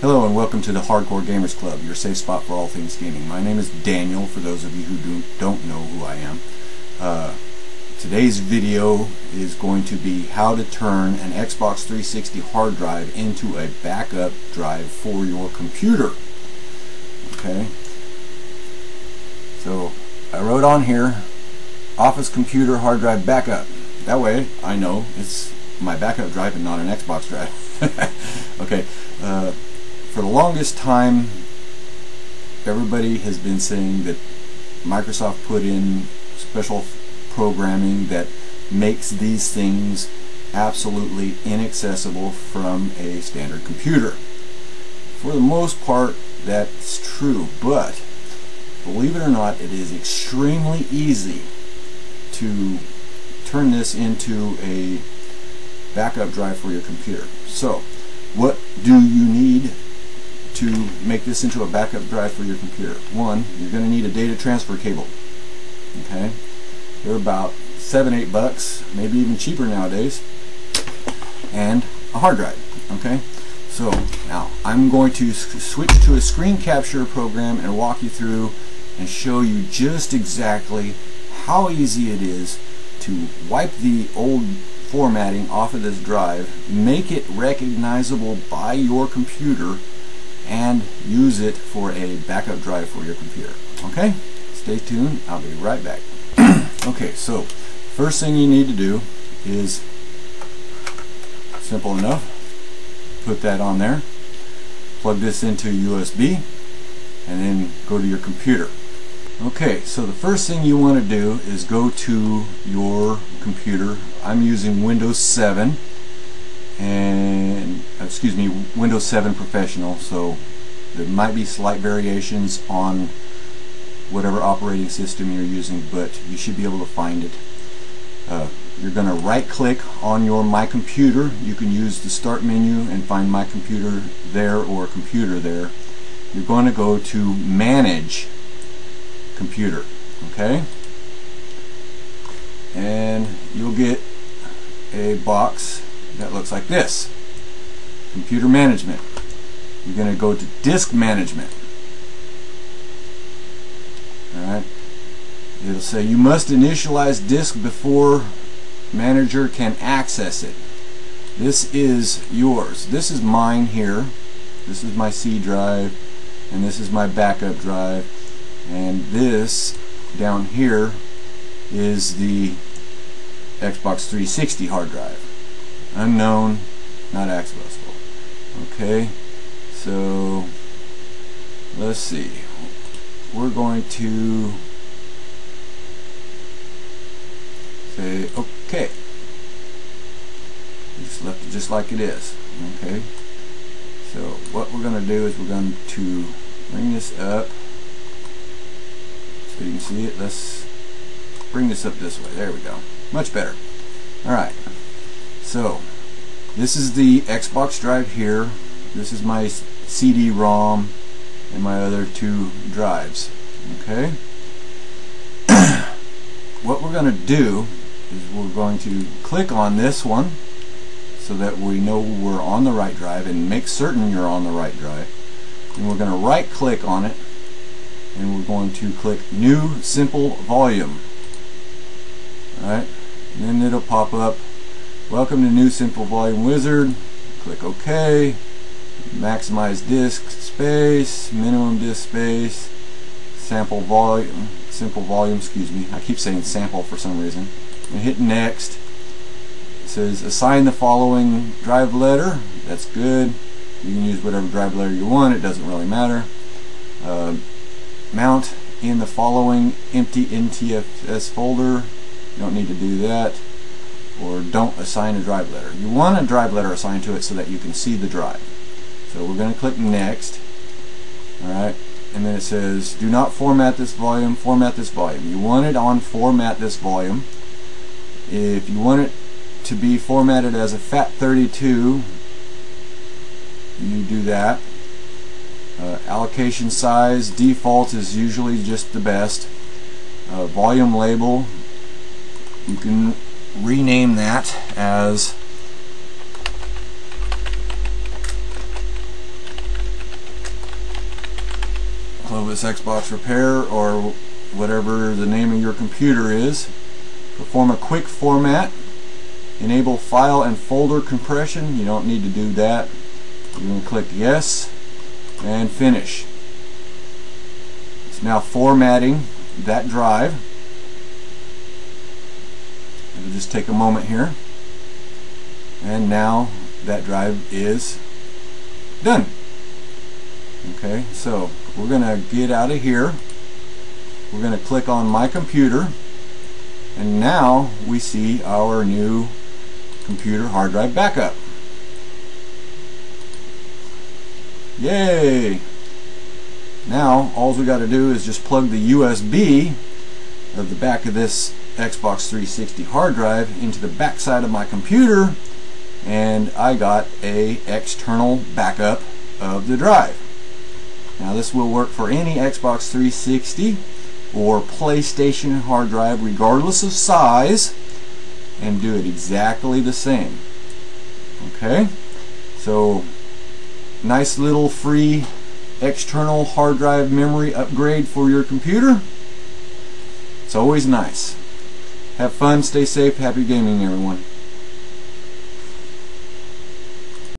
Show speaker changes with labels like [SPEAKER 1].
[SPEAKER 1] Hello and welcome to the Hardcore Gamers Club, your safe spot for all things gaming. My name is Daniel, for those of you who do, don't know who I am. Uh, today's video is going to be how to turn an Xbox 360 hard drive into a backup drive for your computer. Okay, so I wrote on here, Office Computer Hard Drive Backup. That way I know it's my backup drive and not an Xbox drive. okay. Uh, for the longest time, everybody has been saying that Microsoft put in special programming that makes these things absolutely inaccessible from a standard computer. For the most part, that's true, but believe it or not, it is extremely easy to turn this into a backup drive for your computer. So, what do you need to make this into a backup drive for your computer. One, you're going to need a data transfer cable. Okay, they're about seven, eight bucks, maybe even cheaper nowadays, and a hard drive. Okay, so now I'm going to switch to a screen capture program and walk you through and show you just exactly how easy it is to wipe the old formatting off of this drive, make it recognizable by your computer and use it for a backup drive for your computer. Okay? Stay tuned. I'll be right back. okay, so first thing you need to do is simple enough. Put that on there. Plug this into USB and then go to your computer. Okay, so the first thing you want to do is go to your computer. I'm using Windows 7 and excuse me Windows 7 Professional so there might be slight variations on whatever operating system you're using but you should be able to find it. Uh, you're going to right click on your My Computer. You can use the start menu and find My Computer there or Computer there. You're going to go to Manage Computer okay? And you'll get a box that looks like this. Computer management. You're going to go to disk management. Alright. It'll say you must initialize disk before manager can access it. This is yours. This is mine here. This is my C drive and this is my backup drive and this down here is the Xbox 360 hard drive unknown, not accessible. Okay, so let's see. We're going to say okay. Just left it just like it is. Okay. So what we're going to do is we're going to bring this up so you can see it. Let's bring this up this way. There we go. Much better. Alright. So, this is the Xbox drive here. This is my CD-ROM and my other two drives. Okay? what we're going to do is we're going to click on this one so that we know we're on the right drive and make certain you're on the right drive. And we're going to right click on it and we're going to click New Simple Volume. Alright? Then it'll pop up Welcome to New Simple Volume Wizard. Click OK. Maximize disk space, minimum disk space, sample volume, simple volume, excuse me. I keep saying sample for some reason. And hit next. It says assign the following drive letter. That's good. You can use whatever drive letter you want. It doesn't really matter. Uh, mount in the following empty NTFS folder. You don't need to do that or don't assign a drive letter. You want a drive letter assigned to it so that you can see the drive. So we're going to click next. Alright, and then it says do not format this volume, format this volume. You want it on format this volume. If you want it to be formatted as a FAT32, you do that. Uh, allocation size, default is usually just the best. Uh, volume label, you can rename that as Clovis Xbox Repair or whatever the name of your computer is. Perform a quick format. Enable file and folder compression. You don't need to do that. You can click yes and finish. It's now formatting that drive. It'll just take a moment here. And now that drive is done. Okay, so we're going to get out of here. We're going to click on my computer and now we see our new computer hard drive backup. Yay! Now all we got to do is just plug the USB of the back of this Xbox 360 hard drive into the backside of my computer and I got a external backup of the drive. Now this will work for any Xbox 360 or PlayStation hard drive regardless of size and do it exactly the same. Okay, so nice little free external hard drive memory upgrade for your computer. It's always nice. Have fun, stay safe, happy gaming everyone.